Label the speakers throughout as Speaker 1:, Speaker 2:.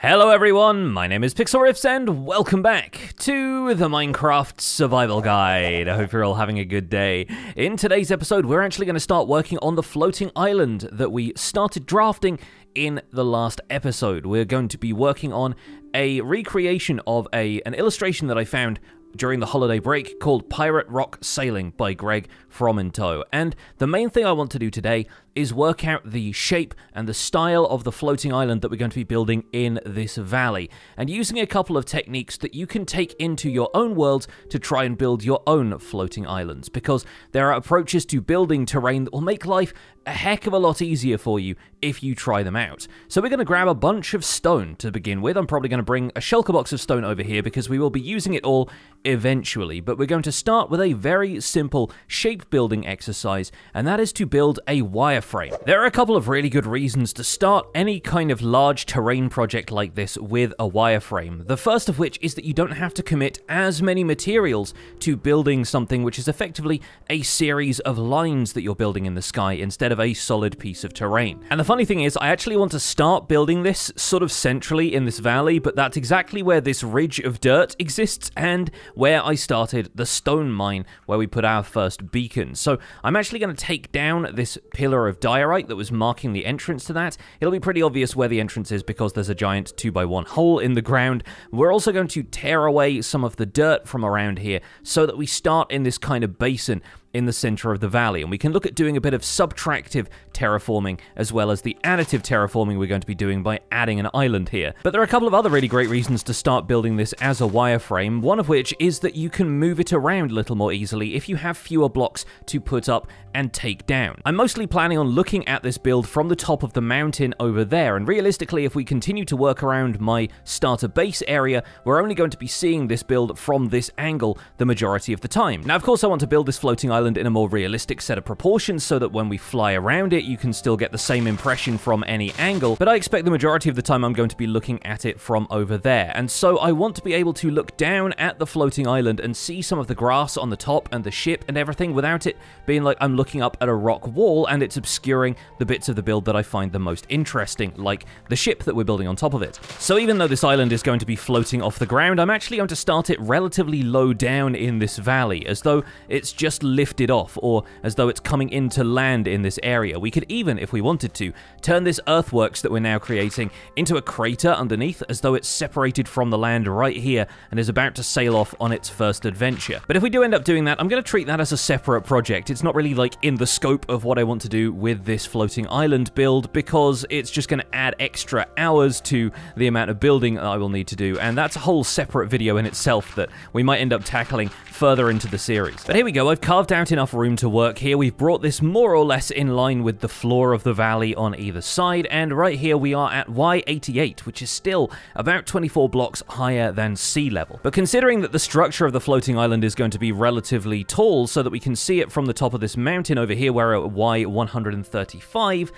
Speaker 1: Hello everyone, my name is Pixlriffs and welcome back to the Minecraft Survival Guide. I hope you're all having a good day. In today's episode, we're actually going to start working on the floating island that we started drafting in the last episode. We're going to be working on a recreation of a an illustration that I found during the holiday break called Pirate Rock Sailing by Greg Fromenteau. And the main thing I want to do today is work out the shape and the style of the floating island that we're going to be building in this valley, and using a couple of techniques that you can take into your own worlds to try and build your own floating islands, because there are approaches to building terrain that will make life a heck of a lot easier for you if you try them out. So we're going to grab a bunch of stone to begin with. I'm probably going to bring a shulker box of stone over here because we will be using it all eventually, but we're going to start with a very simple shape building exercise, and that is to build a wireframe. There are a couple of really good reasons to start any kind of large terrain project like this with a wireframe. The first of which is that you don't have to commit as many materials to building something which is effectively a series of lines that you're building in the sky instead of a solid piece of terrain. And the funny thing is, I actually want to start building this sort of centrally in this valley, but that's exactly where this ridge of dirt exists and where I started the stone mine where we put our first beacon. So I'm actually going to take down this pillar of diorite that was marking the entrance to that. It'll be pretty obvious where the entrance is because there's a giant 2x1 hole in the ground. We're also going to tear away some of the dirt from around here so that we start in this kind of basin in the center of the valley. And we can look at doing a bit of subtractive terraforming as well as the additive terraforming we're going to be doing by adding an island here. But there are a couple of other really great reasons to start building this as a wireframe, one of which is that you can move it around a little more easily if you have fewer blocks to put up and take down. I'm mostly planning on looking at this build from the top of the mountain over there, and realistically, if we continue to work around my starter base area, we're only going to be seeing this build from this angle the majority of the time. Now, of course, I want to build this floating island in a more realistic set of proportions so that when we fly around it, you can still get the same impression from any angle, but I expect the majority of the time I'm going to be looking at it from over there. And so I want to be able to look down at the floating island and see some of the grass on the top and the ship and everything without it being like I'm looking up at a rock wall and it's obscuring the bits of the build that I find the most interesting, like the ship that we're building on top of it. So even though this island is going to be floating off the ground, I'm actually going to start it relatively low down in this valley, as though it's just lifted off, or as though it's coming in to land in this area. We could even, if we wanted to, turn this earthworks that we're now creating into a crater underneath, as though it's separated from the land right here and is about to sail off on its first adventure. But if we do end up doing that, I'm going to treat that as a separate project. It's not really like in the scope of what I want to do with this floating island build because it's just going to add extra hours to the amount of building I will need to do, and that's a whole separate video in itself that we might end up tackling further into the series. But here we go, I've carved out enough room to work here. We've brought this more or less in line with the floor of the valley on either side, and right here we are at Y88, which is still about 24 blocks higher than sea level. But considering that the structure of the floating island is going to be relatively tall so that we can see it from the top of this mountain over here, we're at Y135,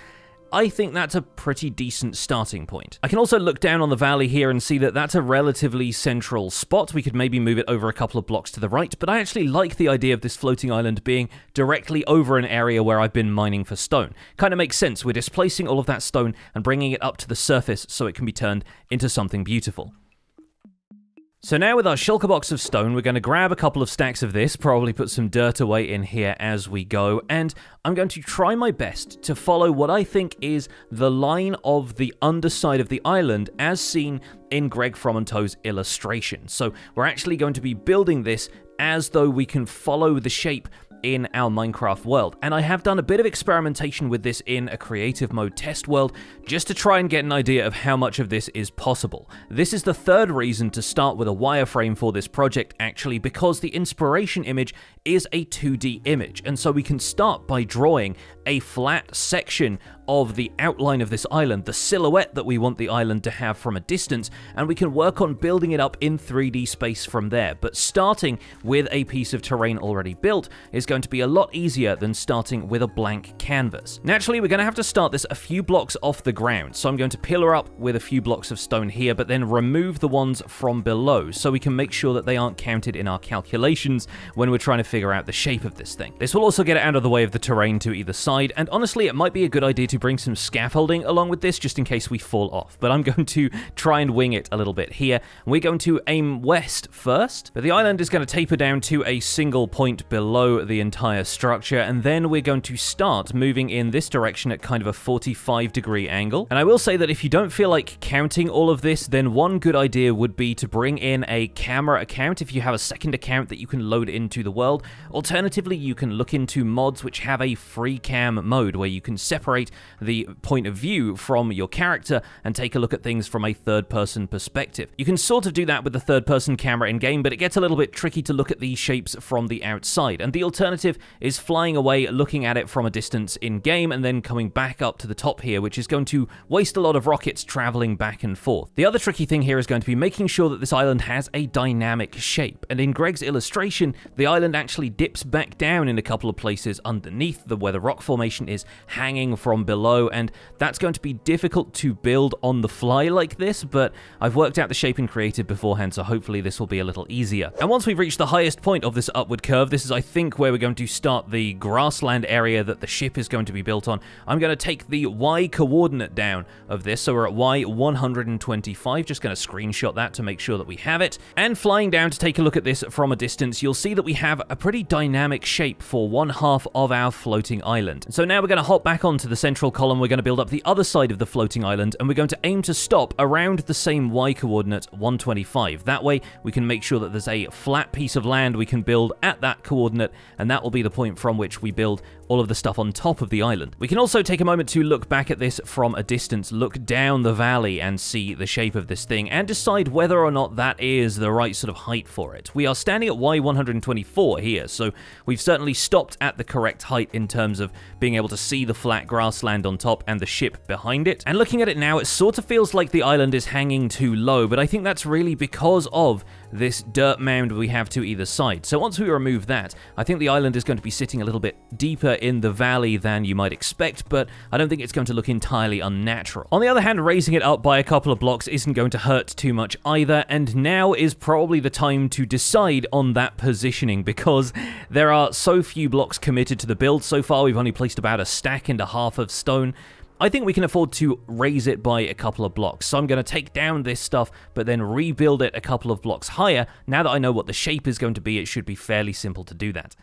Speaker 1: I think that's a pretty decent starting point. I can also look down on the valley here and see that that's a relatively central spot. We could maybe move it over a couple of blocks to the right, but I actually like the idea of this floating island being directly over an area where I've been mining for stone. Kind of makes sense. We're displacing all of that stone and bringing it up to the surface so it can be turned into something beautiful. So now with our shulker box of stone, we're going to grab a couple of stacks of this, probably put some dirt away in here as we go, and I'm going to try my best to follow what I think is the line of the underside of the island as seen in Greg Fromenteau's illustration. So we're actually going to be building this as though we can follow the shape in our Minecraft world. And I have done a bit of experimentation with this in a creative mode test world just to try and get an idea of how much of this is possible. This is the third reason to start with a wireframe for this project actually because the inspiration image is a 2D image and so we can start by drawing a flat section of the outline of this island, the silhouette that we want the island to have from a distance, and we can work on building it up in 3D space from there. But starting with a piece of terrain already built is going to be a lot easier than starting with a blank canvas. Naturally, we're going to have to start this a few blocks off the ground, so I'm going to pillar up with a few blocks of stone here, but then remove the ones from below so we can make sure that they aren't counted in our calculations when we're trying to figure out the shape of this thing. This will also get it out of the way of the terrain to either side, and honestly, it might be a good idea to bring some scaffolding along with this just in case we fall off. But I'm going to try and wing it a little bit here. We're going to aim west first, but the island is going to taper down to a single point below the entire structure, and then we're going to start moving in this direction at kind of a 45 degree angle. And I will say that if you don't feel like counting all of this, then one good idea would be to bring in a camera account if you have a second account that you can load into the world. Alternatively, you can look into mods which have a free cam mode where you can separate the point of view from your character and take a look at things from a third person perspective. You can sort of do that with the third person camera in game, but it gets a little bit tricky to look at these shapes from the outside. And the alternative is flying away, looking at it from a distance in game, and then coming back up to the top here, which is going to waste a lot of rockets traveling back and forth. The other tricky thing here is going to be making sure that this island has a dynamic shape. And in Greg's illustration, the island actually dips back down in a couple of places underneath the where the rock formation is hanging from below, and that's going to be difficult to build on the fly like this, but I've worked out the shape in Creative beforehand, so hopefully this will be a little easier. And once we've reached the highest point of this upward curve, this is, I think, where we're going to start the grassland area that the ship is going to be built on. I'm going to take the Y coordinate down of this, so we're at Y 125, just going to screenshot that to make sure that we have it. And flying down to take a look at this from a distance, you'll see that we have a pretty dynamic shape for one half of our floating island. So now we're going to hop back onto the central column, we're going to build up the other side of the floating island, and we're going to aim to stop around the same Y coordinate, 125. That way, we can make sure that there's a flat piece of land we can build at that coordinate, and that will be the point from which we build all of the stuff on top of the island. We can also take a moment to look back at this from a distance, look down the valley and see the shape of this thing, and decide whether or not that is the right sort of height for it. We are standing at Y124 here, so we've certainly stopped at the correct height in terms of being able to see the flat grassland on top and the ship behind it. And looking at it now, it sort of feels like the island is hanging too low, but I think that's really because of this dirt mound we have to either side. So once we remove that, I think the island is going to be sitting a little bit deeper in the valley than you might expect, but I don't think it's going to look entirely unnatural. On the other hand, raising it up by a couple of blocks isn't going to hurt too much either, and now is probably the time to decide on that positioning because there are so few blocks committed to the build. So far, we've only placed about a stack and a half of stone, I think we can afford to raise it by a couple of blocks. So I'm going to take down this stuff, but then rebuild it a couple of blocks higher. Now that I know what the shape is going to be, it should be fairly simple to do that.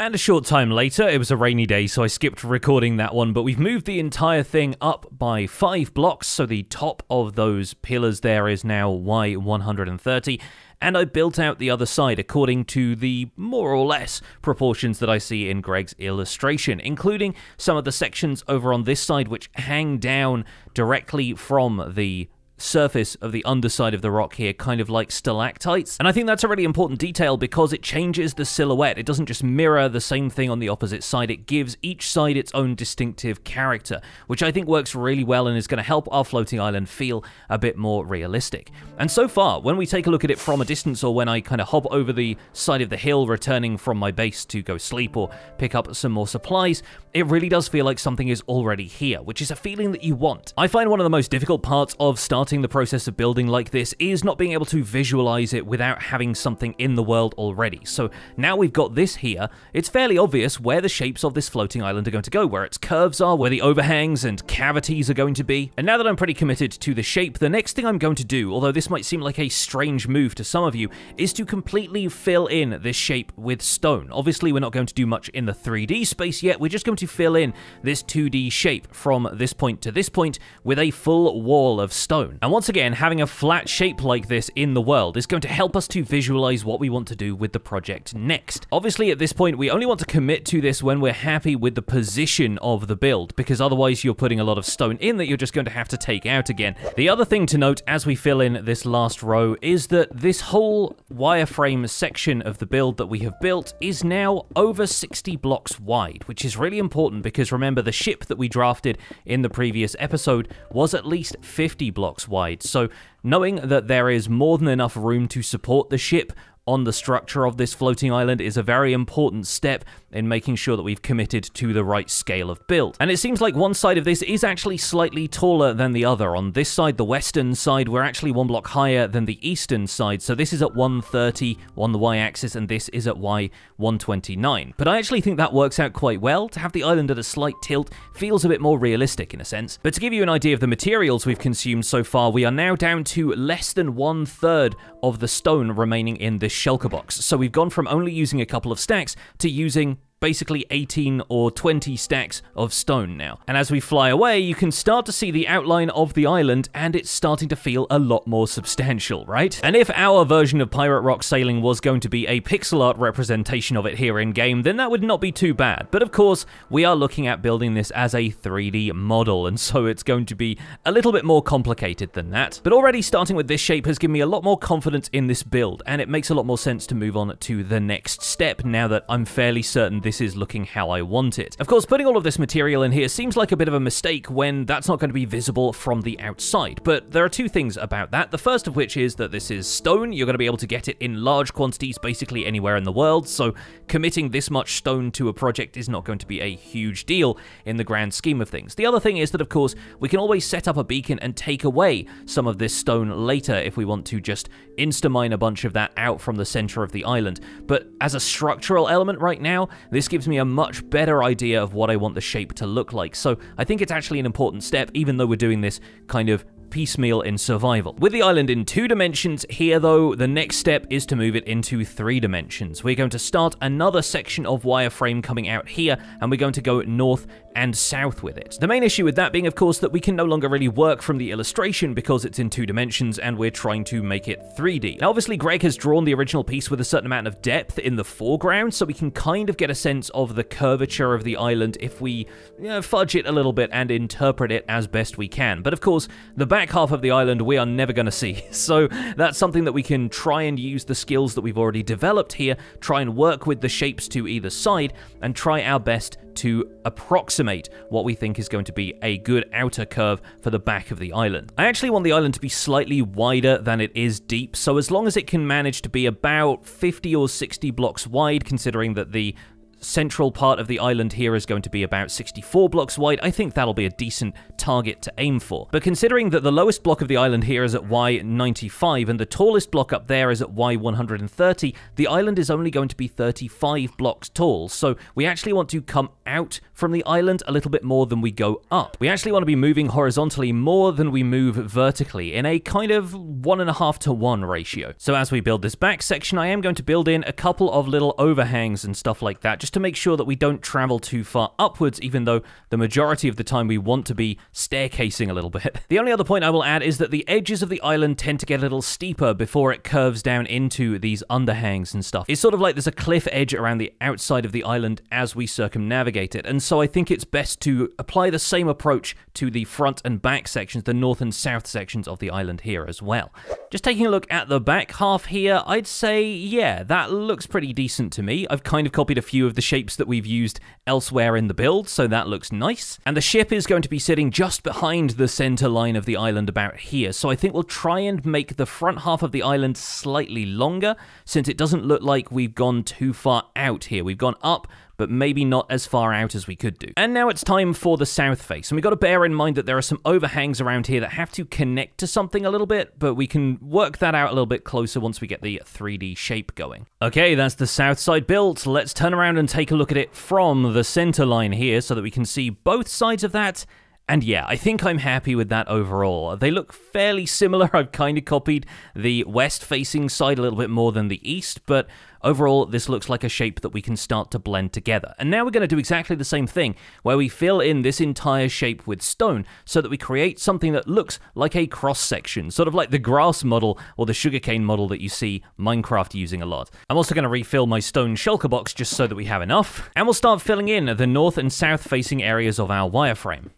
Speaker 1: And a short time later, it was a rainy day, so I skipped recording that one, but we've moved the entire thing up by five blocks, so the top of those pillars there is now Y130, and I built out the other side according to the more or less proportions that I see in Greg's illustration, including some of the sections over on this side which hang down directly from the surface of the underside of the rock here, kind of like stalactites. And I think that's a really important detail because it changes the silhouette. It doesn't just mirror the same thing on the opposite side, it gives each side its own distinctive character, which I think works really well and is going to help our floating island feel a bit more realistic. And so far, when we take a look at it from a distance or when I kind of hop over the side of the hill returning from my base to go sleep or pick up some more supplies, it really does feel like something is already here, which is a feeling that you want. I find one of the most difficult parts of starting the process of building like this is not being able to visualize it without having something in the world already. So now we've got this here, it's fairly obvious where the shapes of this floating island are going to go, where its curves are, where the overhangs and cavities are going to be. And now that I'm pretty committed to the shape, the next thing I'm going to do, although this might seem like a strange move to some of you, is to completely fill in this shape with stone. Obviously, we're not going to do much in the 3D space yet, we're just going to fill in this 2D shape from this point to this point with a full wall of stone. And once again, having a flat shape like this in the world is going to help us to visualize what we want to do with the project next. Obviously, at this point, we only want to commit to this when we're happy with the position of the build, because otherwise you're putting a lot of stone in that you're just going to have to take out again. The other thing to note as we fill in this last row is that this whole wireframe section of the build that we have built is now over 60 blocks wide, which is really important because remember the ship that we drafted in the previous episode was at least 50 blocks wide. So knowing that there is more than enough room to support the ship on the structure of this floating island is a very important step in making sure that we've committed to the right scale of build. And it seems like one side of this is actually slightly taller than the other. On this side, the western side, we're actually one block higher than the eastern side. So this is at 130 on the y-axis and this is at y129. But I actually think that works out quite well. To have the island at a slight tilt feels a bit more realistic in a sense. But to give you an idea of the materials we've consumed so far, we are now down to less than one third of the stone remaining in this shulker box. So we've gone from only using a couple of stacks to using basically 18 or 20 stacks of stone now. And as we fly away, you can start to see the outline of the island, and it's starting to feel a lot more substantial, right? And if our version of Pirate Rock Sailing was going to be a pixel art representation of it here in-game, then that would not be too bad. But of course, we are looking at building this as a 3D model, and so it's going to be a little bit more complicated than that. But already starting with this shape has given me a lot more confidence in this build, and it makes a lot more sense to move on to the next step now that I'm fairly certain this is looking how I want it. Of course, putting all of this material in here seems like a bit of a mistake when that's not going to be visible from the outside, but there are two things about that. The first of which is that this is stone, you're going to be able to get it in large quantities basically anywhere in the world, so committing this much stone to a project is not going to be a huge deal in the grand scheme of things. The other thing is that, of course, we can always set up a beacon and take away some of this stone later if we want to just insta-mine a bunch of that out from the center of the island. But as a structural element right now, this gives me a much better idea of what I want the shape to look like. So I think it's actually an important step, even though we're doing this kind of piecemeal in survival. With the island in two dimensions here though, the next step is to move it into three dimensions. We're going to start another section of wireframe coming out here, and we're going to go north and south with it. The main issue with that being, of course, that we can no longer really work from the illustration because it's in two dimensions and we're trying to make it 3D. Now, obviously, Greg has drawn the original piece with a certain amount of depth in the foreground, so we can kind of get a sense of the curvature of the island if we you know, fudge it a little bit and interpret it as best we can. But of course, the back half of the island we are never going to see, so that's something that we can try and use the skills that we've already developed here, try and work with the shapes to either side, and try our best to approximate what we think is going to be a good outer curve for the back of the island. I actually want the island to be slightly wider than it is deep, so as long as it can manage to be about 50 or 60 blocks wide, considering that the central part of the island here is going to be about 64 blocks wide, I think that'll be a decent target to aim for. But considering that the lowest block of the island here is at Y95 and the tallest block up there is at Y130, the island is only going to be 35 blocks tall, so we actually want to come out from the island a little bit more than we go up. We actually want to be moving horizontally more than we move vertically in a kind of one and a half to one ratio. So as we build this back section, I am going to build in a couple of little overhangs and stuff like that, just to make sure that we don't travel too far upwards, even though the majority of the time we want to be staircasing a little bit. The only other point I will add is that the edges of the island tend to get a little steeper before it curves down into these underhangs and stuff. It's sort of like there's a cliff edge around the outside of the island as we circumnavigate it, and so I think it's best to apply the same approach to the front and back sections, the north and south sections of the island here as well. Just taking a look at the back half here, I'd say, yeah, that looks pretty decent to me. I've kind of copied a few of the shapes that we've used elsewhere in the build, so that looks nice. And the ship is going to be sitting just behind the center line of the island about here, so I think we'll try and make the front half of the island slightly longer, since it doesn't look like we've gone too far out here. We've gone up, but maybe not as far out as we could do. And now it's time for the south face, and we've got to bear in mind that there are some overhangs around here that have to connect to something a little bit, but we can work that out a little bit closer once we get the 3D shape going. Okay, that's the south side built. Let's turn around and take a look at it from the center line here so that we can see both sides of that and yeah, I think I'm happy with that overall. They look fairly similar. I've kind of copied the west facing side a little bit more than the east, but overall, this looks like a shape that we can start to blend together. And now we're going to do exactly the same thing, where we fill in this entire shape with stone so that we create something that looks like a cross section, sort of like the grass model or the sugarcane model that you see Minecraft using a lot. I'm also going to refill my stone shulker box just so that we have enough, and we'll start filling in the north and south facing areas of our wireframe.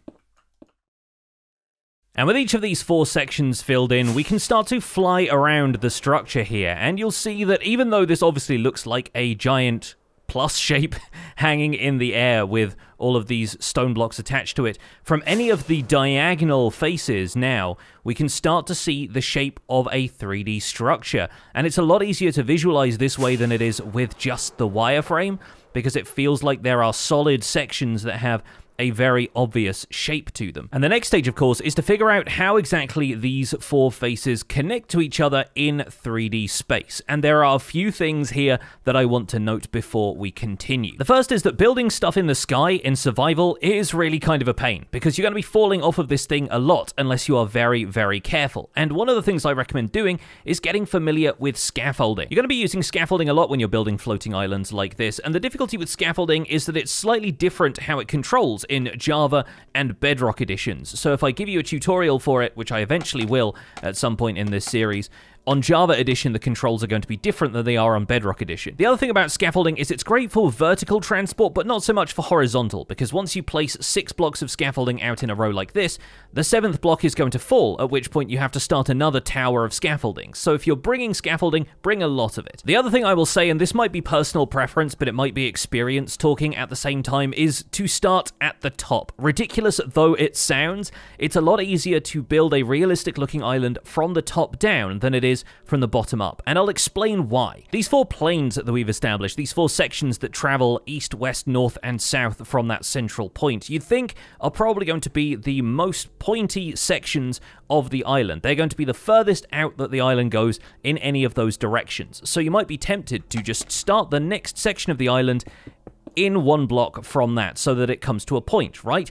Speaker 1: And with each of these four sections filled in, we can start to fly around the structure here, and you'll see that even though this obviously looks like a giant plus shape hanging in the air with all of these stone blocks attached to it. From any of the diagonal faces now, we can start to see the shape of a 3D structure. And it's a lot easier to visualize this way than it is with just the wireframe because it feels like there are solid sections that have a very obvious shape to them. And the next stage, of course, is to figure out how exactly these four faces connect to each other in 3D space. And there are a few things here that I want to note before we continue. The first is that building stuff in the sky in survival is really kind of a pain, because you're going to be falling off of this thing a lot unless you are very, very careful. And one of the things I recommend doing is getting familiar with scaffolding. You're going to be using scaffolding a lot when you're building floating islands like this, and the difficulty with scaffolding is that it's slightly different how it controls in Java and Bedrock editions. So if I give you a tutorial for it, which I eventually will at some point in this series, on Java Edition, the controls are going to be different than they are on Bedrock Edition. The other thing about scaffolding is it's great for vertical transport, but not so much for horizontal, because once you place six blocks of scaffolding out in a row like this, the seventh block is going to fall, at which point you have to start another tower of scaffolding. So if you're bringing scaffolding, bring a lot of it. The other thing I will say, and this might be personal preference, but it might be experience talking at the same time, is to start at the top. Ridiculous though it sounds, it's a lot easier to build a realistic looking island from the top down than it is is from the bottom up, and I'll explain why. These four planes that we've established, these four sections that travel east, west, north, and south from that central point, you'd think are probably going to be the most pointy sections of the island. They're going to be the furthest out that the island goes in any of those directions. So you might be tempted to just start the next section of the island in one block from that so that it comes to a point, right?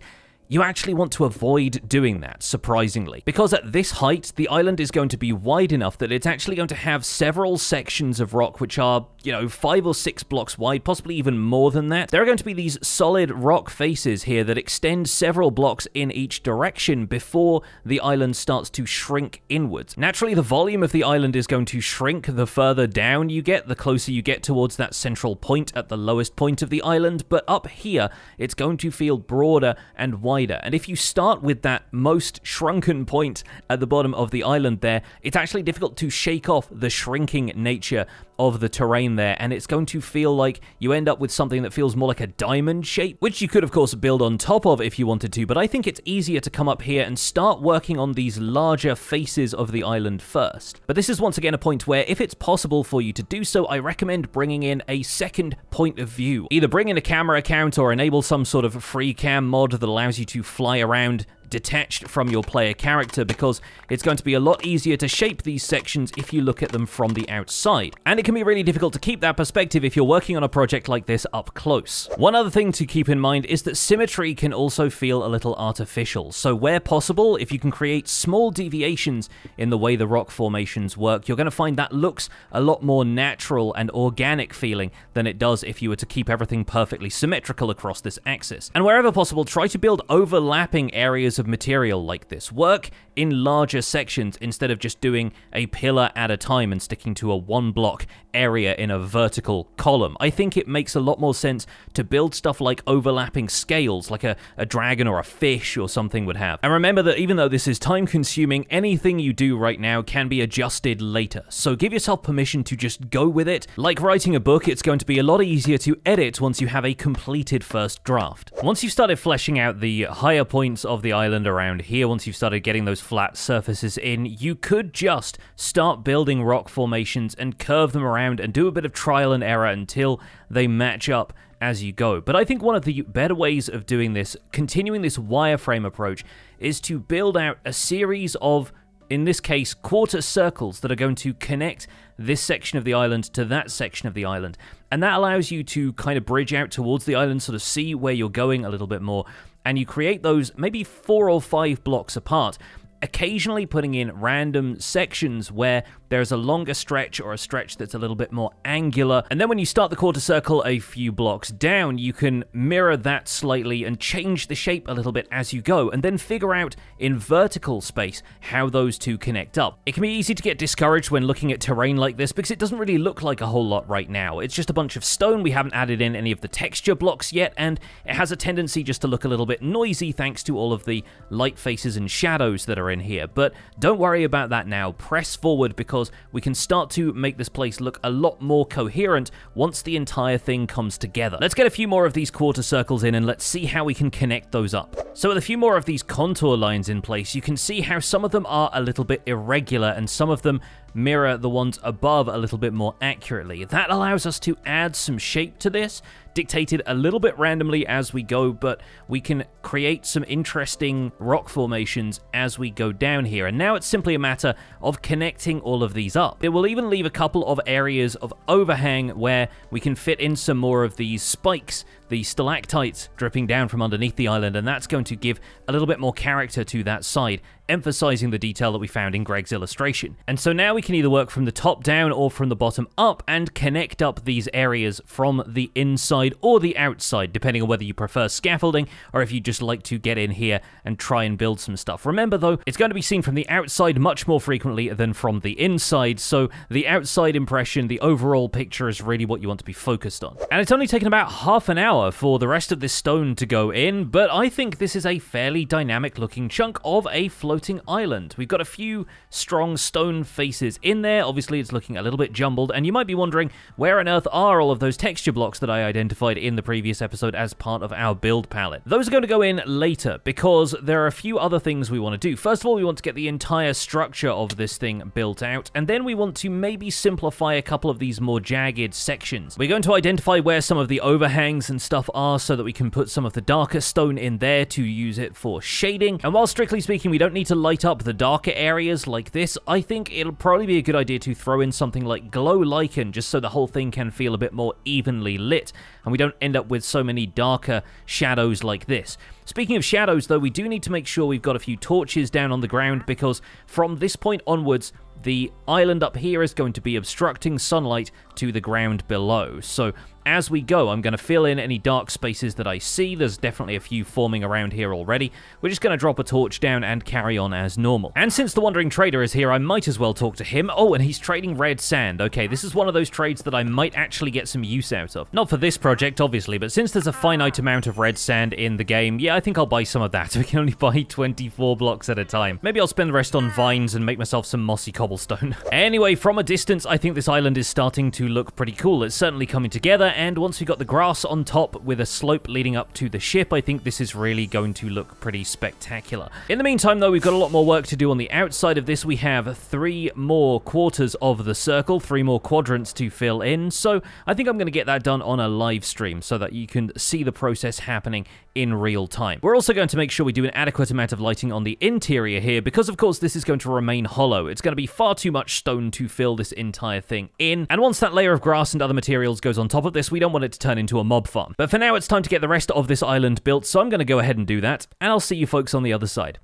Speaker 1: You actually want to avoid doing that, surprisingly, because at this height, the island is going to be wide enough that it's actually going to have several sections of rock which are, you know, five or six blocks wide, possibly even more than that. There are going to be these solid rock faces here that extend several blocks in each direction before the island starts to shrink inwards. Naturally, the volume of the island is going to shrink the further down you get, the closer you get towards that central point at the lowest point of the island, but up here, it's going to feel broader and wider. And if you start with that most shrunken point at the bottom of the island there, it's actually difficult to shake off the shrinking nature of the terrain there, and it's going to feel like you end up with something that feels more like a diamond shape, which you could, of course, build on top of if you wanted to, but I think it's easier to come up here and start working on these larger faces of the island first. But this is once again a point where, if it's possible for you to do so, I recommend bringing in a second point of view. Either bring in a camera account or enable some sort of free cam mod that allows you to fly around detached from your player character because it's going to be a lot easier to shape these sections if you look at them from the outside. And it can be really difficult to keep that perspective if you're working on a project like this up close. One other thing to keep in mind is that symmetry can also feel a little artificial. So where possible, if you can create small deviations in the way the rock formations work, you're going to find that looks a lot more natural and organic feeling than it does if you were to keep everything perfectly symmetrical across this axis. And wherever possible, try to build overlapping areas of material like this. Work in larger sections instead of just doing a pillar at a time and sticking to a one block area in a vertical column. I think it makes a lot more sense to build stuff like overlapping scales, like a, a dragon or a fish or something would have. And remember that even though this is time consuming, anything you do right now can be adjusted later. So give yourself permission to just go with it. Like writing a book, it's going to be a lot easier to edit once you have a completed first draft. Once you've started fleshing out the higher points of the island, island around here, once you've started getting those flat surfaces in, you could just start building rock formations and curve them around and do a bit of trial and error until they match up as you go. But I think one of the better ways of doing this, continuing this wireframe approach, is to build out a series of in this case, quarter circles that are going to connect this section of the island to that section of the island. And that allows you to kind of bridge out towards the island, sort of see where you're going a little bit more, and you create those maybe four or five blocks apart occasionally putting in random sections where there's a longer stretch or a stretch that's a little bit more angular. And then when you start the quarter circle a few blocks down, you can mirror that slightly and change the shape a little bit as you go, and then figure out in vertical space how those two connect up. It can be easy to get discouraged when looking at terrain like this because it doesn't really look like a whole lot right now. It's just a bunch of stone, we haven't added in any of the texture blocks yet, and it has a tendency just to look a little bit noisy thanks to all of the light faces and shadows that are together in here. But don't worry about that now. Press forward because we can start to make this place look a lot more coherent once the entire thing comes together. Let's get a few more of these quarter circles in and let's see how we can connect those up. So with a few more of these contour lines in place, you can see how some of them are a little bit irregular and some of them mirror the ones above a little bit more accurately. That allows us to add some shape to this, dictated a little bit randomly as we go, but we can create some interesting rock formations as we go down here. And now it's simply a matter of connecting all of these up. It will even leave a couple of areas of overhang where we can fit in some more of these spikes the stalactites dripping down from underneath the island, and that's going to give a little bit more character to that side, emphasizing the detail that we found in Greg's illustration. And so now we can either work from the top down or from the bottom up and connect up these areas from the inside or the outside, depending on whether you prefer scaffolding or if you just like to get in here and try and build some stuff. Remember though, it's going to be seen from the outside much more frequently than from the inside, so the outside impression, the overall picture is really what you want to be focused on. And it's only taken about half an hour hour for the rest of this stone to go in, but I think this is a fairly dynamic looking chunk of a floating island. We've got a few strong stone faces in there. Obviously, it's looking a little bit jumbled, and you might be wondering where on earth are all of those texture blocks that I identified in the previous episode as part of our build palette. Those are going to go in later because there are a few other things we want to do. First of all, we want to get the entire structure of this thing built out, and then we want to maybe simplify a couple of these more jagged sections. We're going to identify where some of the overhangs and stuff are so that we can put some of the darker stone in there to use it for shading. And while strictly speaking, we don't need to light up the darker areas like this, I think it'll probably be a good idea to throw in something like glow lichen just so the whole thing can feel a bit more evenly lit and we don't end up with so many darker shadows like this. Speaking of shadows, though, we do need to make sure we've got a few torches down on the ground because from this point onwards, the island up here is going to be obstructing sunlight to the ground below. So as we go, I'm going to fill in any dark spaces that I see. There's definitely a few forming around here already. We're just going to drop a torch down and carry on as normal. And since the Wandering Trader is here, I might as well talk to him. Oh, and he's trading red sand. Okay, this is one of those trades that I might actually get some use out of. Not for this project, obviously, but since there's a finite amount of red sand in the game, yeah, I think I'll buy some of that. We can only buy 24 blocks at a time. Maybe I'll spend the rest on vines and make myself some mossy cobblestone. anyway, from a distance, I think this island is starting to look pretty cool. It's certainly coming together, and once we got the grass on top with a slope leading up to the ship, I think this is really going to look pretty spectacular. In the meantime, though, we've got a lot more work to do on the outside of this. We have three more quarters of the circle, three more quadrants to fill in, so I think I'm going to get that done on a live stream so that you can see the process happening in real time. We're also going to make sure we do an adequate amount of lighting on the interior here because, of course, this is going to remain hollow. It's going to be far too much stone to fill this entire thing in, and once that layer of grass and other materials goes on top of this, we don't want it to turn into a mob farm. But for now, it's time to get the rest of this island built, so I'm going to go ahead and do that, and I'll see you folks on the other side.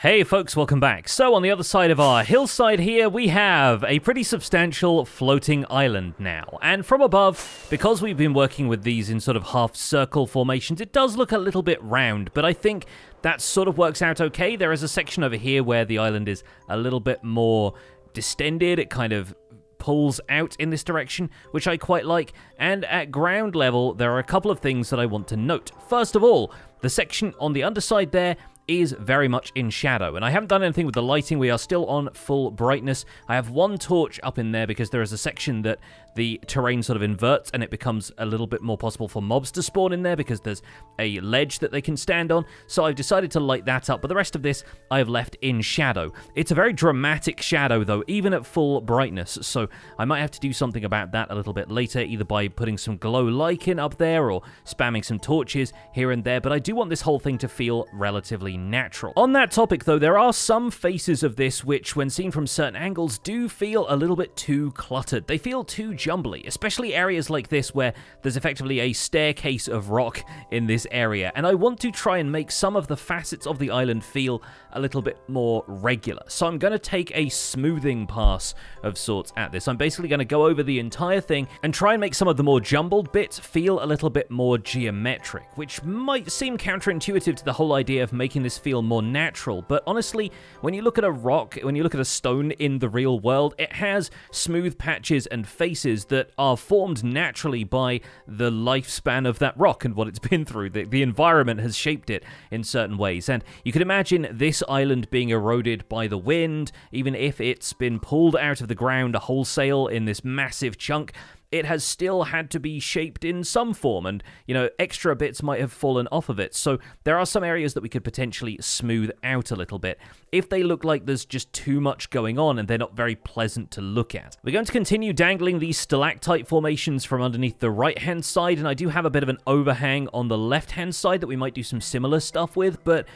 Speaker 1: Hey folks, welcome back. So on the other side of our hillside here, we have a pretty substantial floating island now. And from above, because we've been working with these in sort of half circle formations, it does look a little bit round, but I think that sort of works out okay. There is a section over here where the island is a little bit more distended. It kind of pulls out in this direction, which I quite like. And at ground level, there are a couple of things that I want to note. First of all, the section on the underside there is very much in shadow. And I haven't done anything with the lighting. We are still on full brightness. I have one torch up in there because there is a section that the terrain sort of inverts and it becomes a little bit more possible for mobs to spawn in there because there's a ledge that they can stand on. So I've decided to light that up, but the rest of this I have left in shadow. It's a very dramatic shadow though, even at full brightness. So I might have to do something about that a little bit later, either by putting some glow lichen up there or spamming some torches here and there. But I do want this whole thing to feel relatively natural. On that topic though, there are some faces of this which, when seen from certain angles, do feel a little bit too cluttered. They feel too jumbly, especially areas like this where there's effectively a staircase of rock in this area, and I want to try and make some of the facets of the island feel a little bit more regular. So I'm going to take a smoothing pass of sorts at this. I'm basically going to go over the entire thing and try and make some of the more jumbled bits feel a little bit more geometric, which might seem counterintuitive to the whole idea of making this feel more natural. But honestly, when you look at a rock, when you look at a stone in the real world, it has smooth patches and faces that are formed naturally by the lifespan of that rock and what it's been through. The, the environment has shaped it in certain ways. And you can imagine this island being eroded by the wind, even if it's been pulled out of the ground wholesale in this massive chunk it has still had to be shaped in some form, and you know, extra bits might have fallen off of it. So there are some areas that we could potentially smooth out a little bit if they look like there's just too much going on and they're not very pleasant to look at. We're going to continue dangling these stalactite formations from underneath the right hand side, and I do have a bit of an overhang on the left hand side that we might do some similar stuff with, but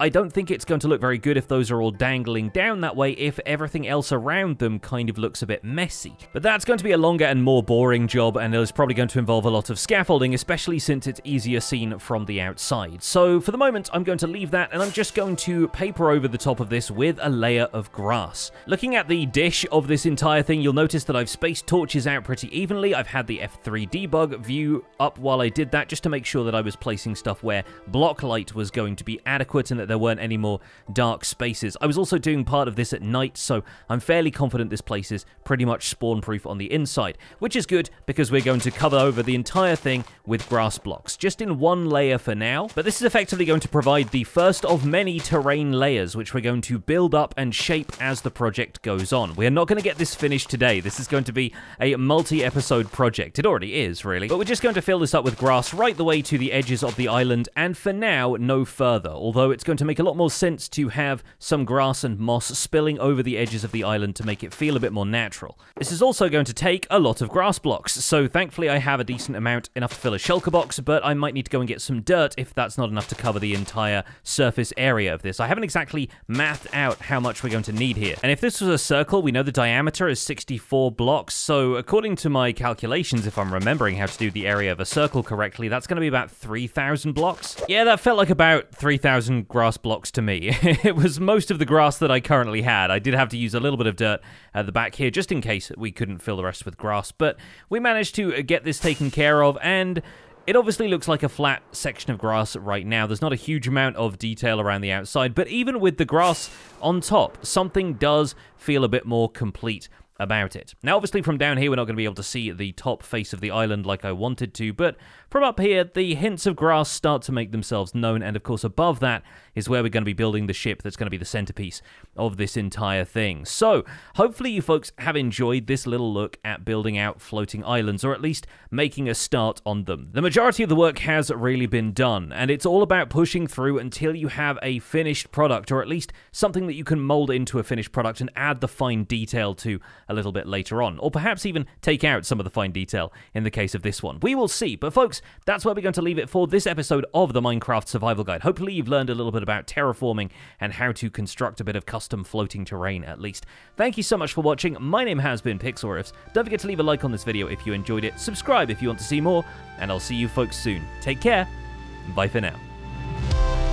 Speaker 1: I don't think it's going to look very good if those are all dangling down that way if everything else around them kind of looks a bit messy. But that's going to be a longer and more boring job and it is probably going to involve a lot of scaffolding, especially since it's easier seen from the outside. So for the moment, I'm going to leave that and I'm just going to paper over the top of this with a layer of grass. Looking at the dish of this entire thing, you'll notice that I've spaced torches out pretty evenly. I've had the F3 debug view up while I did that just to make sure that I was placing stuff where block light was going to be adequate and that there weren't any more dark spaces. I was also doing part of this at night, so I'm fairly confident this place is pretty much spawn-proof on the inside, which is good because we're going to cover over the entire thing with grass blocks, just in one layer for now, but this is effectively going to provide the first of many terrain layers, which we're going to build up and shape as the project goes on. We are not going to get this finished today. This is going to be a multi-episode project. It already is, really. But we're just going to fill this up with grass right the way to the edges of the island, and for now, no further, although it's going to make a lot more sense to have some grass and moss spilling over the edges of the island to make it feel a bit more natural. This is also going to take a lot of grass blocks, so thankfully I have a decent amount, enough to fill a shulker box, but I might need to go and get some dirt if that's not enough to cover the entire surface area of this. I haven't exactly mathed out how much we're going to need here. And if this was a circle, we know the diameter is 64 blocks, so according to my calculations, if I'm remembering how to do the area of a circle correctly, that's going to be about 3,000 blocks. Yeah, that felt like about 3,000 grass blocks to me. it was most of the grass that I currently had. I did have to use a little bit of dirt at the back here just in case we couldn't fill the rest with grass, but we managed to uh, get this taken care of and it obviously looks like a flat section of grass right now. There's not a huge amount of detail around the outside, but even with the grass on top, something does feel a bit more complete about it. Now, obviously, from down here, we're not going to be able to see the top face of the island like I wanted to, but from up here, the hints of grass start to make themselves known, and of course, above that is where we're going to be building the ship that's going to be the centerpiece of this entire thing. So, hopefully, you folks have enjoyed this little look at building out floating islands, or at least making a start on them. The majority of the work has really been done, and it's all about pushing through until you have a finished product, or at least something that you can mold into a finished product and add the fine detail to a little bit later on, or perhaps even take out some of the fine detail in the case of this one. We will see, but folks, that's where we're going to leave it for this episode of the Minecraft Survival Guide. Hopefully you've learned a little bit about terraforming and how to construct a bit of custom floating terrain at least. Thank you so much for watching. My name has been Pixlriffs. Don't forget to leave a like on this video if you enjoyed it, subscribe if you want to see more, and I'll see you folks soon. Take care, bye for now.